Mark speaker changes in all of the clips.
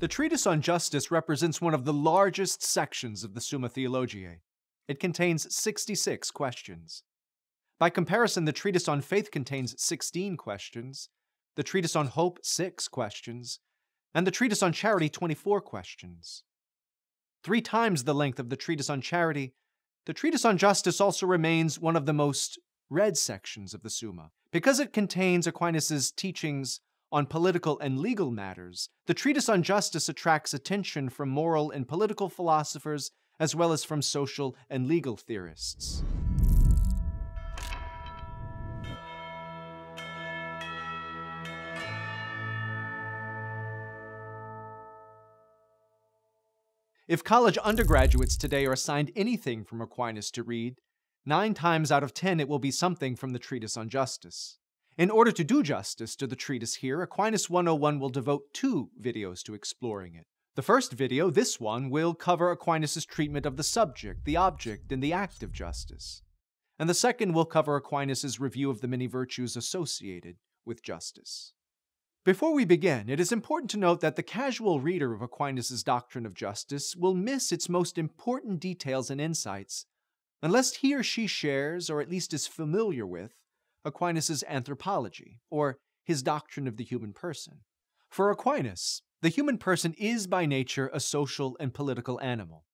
Speaker 1: The treatise on justice represents one of the largest sections of the Summa Theologiae. It contains 66 questions. By comparison, the treatise on faith contains 16 questions, the treatise on hope, 6 questions, and the treatise on charity, 24 questions. Three times the length of the treatise on charity, the treatise on justice also remains one of the most read sections of the Summa. Because it contains Aquinas' teachings on political and legal matters, the treatise on justice attracts attention from moral and political philosophers as well as from social and legal theorists. If college undergraduates today are assigned anything from Aquinas to read, nine times out of ten it will be something from the Treatise on Justice. In order to do justice to the treatise here, Aquinas 101 will devote two videos to exploring it. The first video, this one, will cover Aquinas' treatment of the subject, the object, and the act of justice. And the second will cover Aquinas' review of the many virtues associated with justice. Before we begin, it is important to note that the casual reader of Aquinas' doctrine of justice will miss its most important details and insights unless he or she shares, or at least is familiar with, Aquinas' anthropology, or his doctrine of the human person. For Aquinas, the human person is by nature a social and political animal.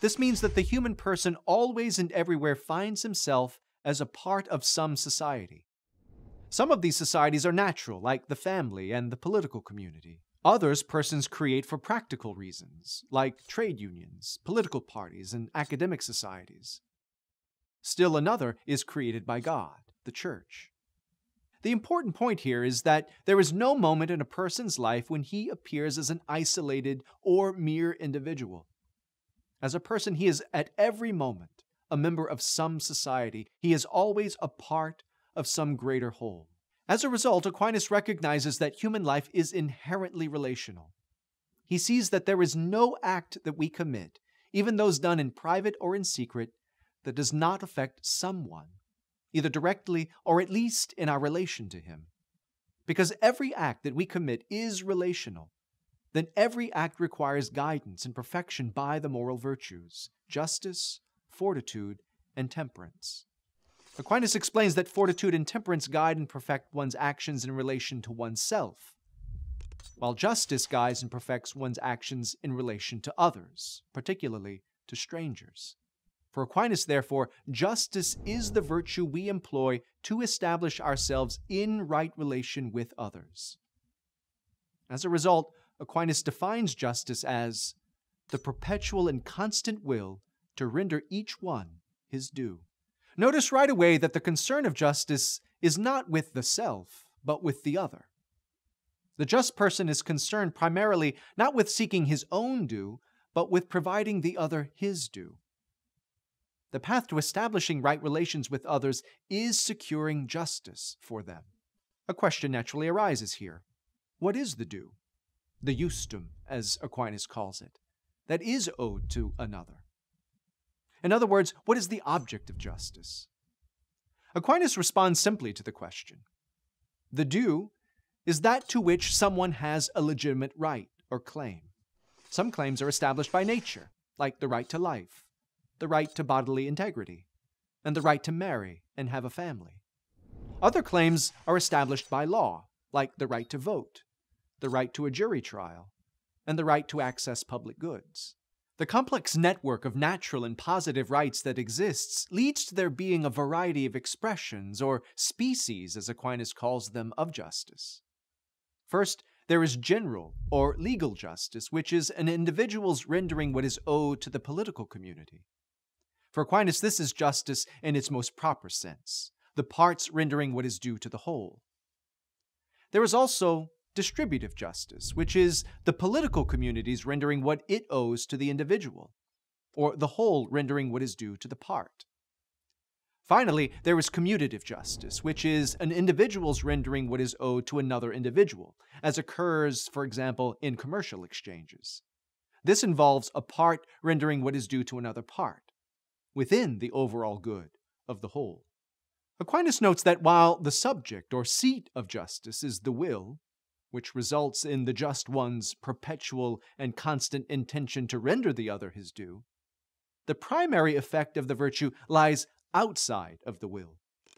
Speaker 1: This means that the human person always and everywhere finds himself as a part of some society. Some of these societies are natural, like the family and the political community. Others persons create for practical reasons, like trade unions, political parties, and academic societies. Still another is created by God the church. The important point here is that there is no moment in a person's life when he appears as an isolated or mere individual. As a person, he is at every moment a member of some society. He is always a part of some greater whole. As a result, Aquinas recognizes that human life is inherently relational. He sees that there is no act that we commit, even those done in private or in secret, that does not affect someone either directly or at least in our relation to Him. Because every act that we commit is relational, then every act requires guidance and perfection by the moral virtues justice, fortitude, and temperance. Aquinas explains that fortitude and temperance guide and perfect one's actions in relation to oneself, while justice guides and perfects one's actions in relation to others, particularly to strangers. For Aquinas, therefore, justice is the virtue we employ to establish ourselves in right relation with others. As a result, Aquinas defines justice as the perpetual and constant will to render each one his due. Notice right away that the concern of justice is not with the self, but with the other. The just person is concerned primarily not with seeking his own due, but with providing the other his due. The path to establishing right relations with others is securing justice for them. A question naturally arises here. What is the due? The justum, as Aquinas calls it, that is owed to another. In other words, what is the object of justice? Aquinas responds simply to the question. The due is that to which someone has a legitimate right or claim. Some claims are established by nature, like the right to life, the right to bodily integrity, and the right to marry and have a family. Other claims are established by law, like the right to vote, the right to a jury trial, and the right to access public goods. The complex network of natural and positive rights that exists leads to there being a variety of expressions, or species, as Aquinas calls them, of justice. First, there is general or legal justice, which is an individual's rendering what is owed to the political community. For Aquinas, this is justice in its most proper sense, the parts rendering what is due to the whole. There is also distributive justice, which is the political communities rendering what it owes to the individual, or the whole rendering what is due to the part. Finally, there is commutative justice, which is an individual's rendering what is owed to another individual, as occurs, for example, in commercial exchanges. This involves a part rendering what is due to another part within the overall good of the whole. Aquinas notes that while the subject or seat of justice is the will, which results in the just one's perpetual and constant intention to render the other his due, the primary effect of the virtue lies outside of the will.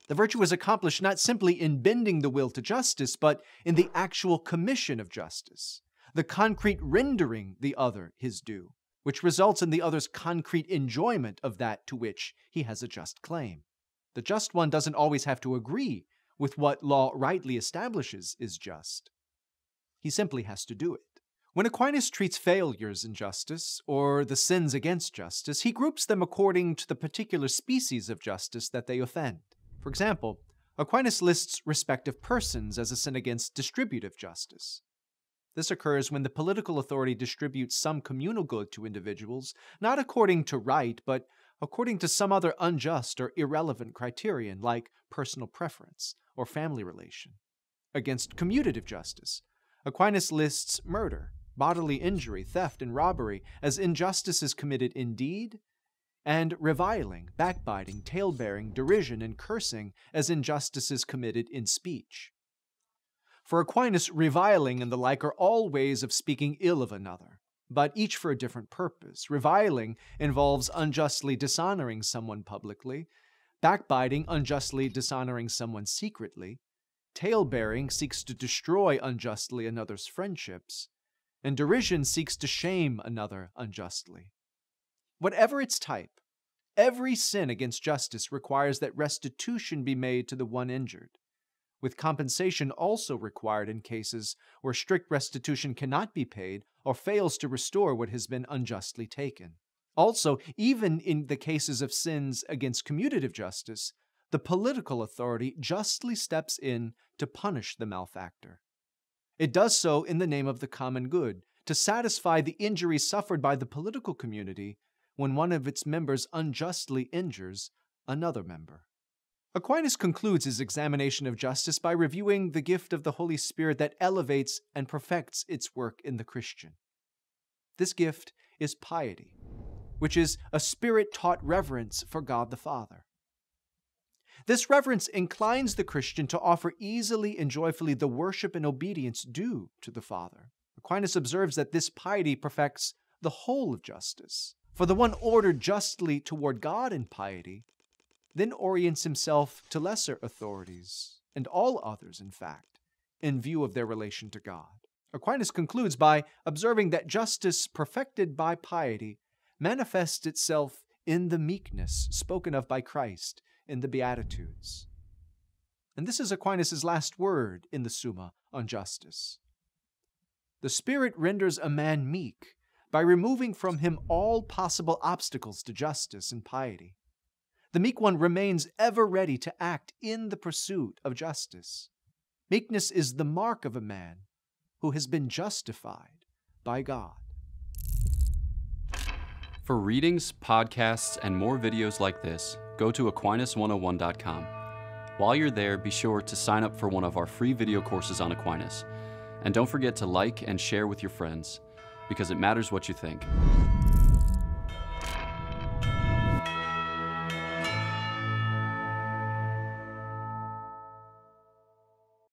Speaker 1: The virtue is accomplished not simply in bending the will to justice, but in the actual commission of justice, the concrete rendering the other his due, which results in the other's concrete enjoyment of that to which he has a just claim. The just one doesn't always have to agree with what law rightly establishes is just. He simply has to do it. When Aquinas treats failures in justice, or the sins against justice, he groups them according to the particular species of justice that they offend. For example, Aquinas lists respect of persons as a sin against distributive justice. This occurs when the political authority distributes some communal good to individuals, not according to right, but according to some other unjust or irrelevant criterion, like personal preference or family relation. Against commutative justice, Aquinas lists murder, bodily injury, theft, and robbery as injustices committed in deed, and reviling, backbiting, talebearing, derision, and cursing as injustices committed in speech. For Aquinas, reviling and the like are all ways of speaking ill of another, but each for a different purpose. Reviling involves unjustly dishonoring someone publicly, backbiting, unjustly dishonoring someone secretly, talebearing seeks to destroy unjustly another's friendships, and derision seeks to shame another unjustly. Whatever its type, every sin against justice requires that restitution be made to the one injured with compensation also required in cases where strict restitution cannot be paid or fails to restore what has been unjustly taken. Also, even in the cases of sins against commutative justice, the political authority justly steps in to punish the malefactor. It does so in the name of the common good, to satisfy the injury suffered by the political community when one of its members unjustly injures another member. Aquinas concludes his examination of justice by reviewing the gift of the Holy Spirit that elevates and perfects its work in the Christian. This gift is piety, which is a spirit taught reverence for God the Father. This reverence inclines the Christian to offer easily and joyfully the worship and obedience due to the Father. Aquinas observes that this piety perfects the whole of justice. For the one ordered justly toward God in piety then orients himself to lesser authorities, and all others, in fact, in view of their relation to God. Aquinas concludes by observing that justice perfected by piety manifests itself in the meekness spoken of by Christ in the Beatitudes. And this is Aquinas' last word in the Summa on justice. The Spirit renders a man meek by removing from him all possible obstacles to justice and piety. The meek one remains ever ready to act in the pursuit of justice. Meekness is the mark of a man who has been justified by God.
Speaker 2: For readings, podcasts, and more videos like this, go to Aquinas101.com. While you're there, be sure to sign up for one of our free video courses on Aquinas. And don't forget to like and share with your friends, because it matters what you think.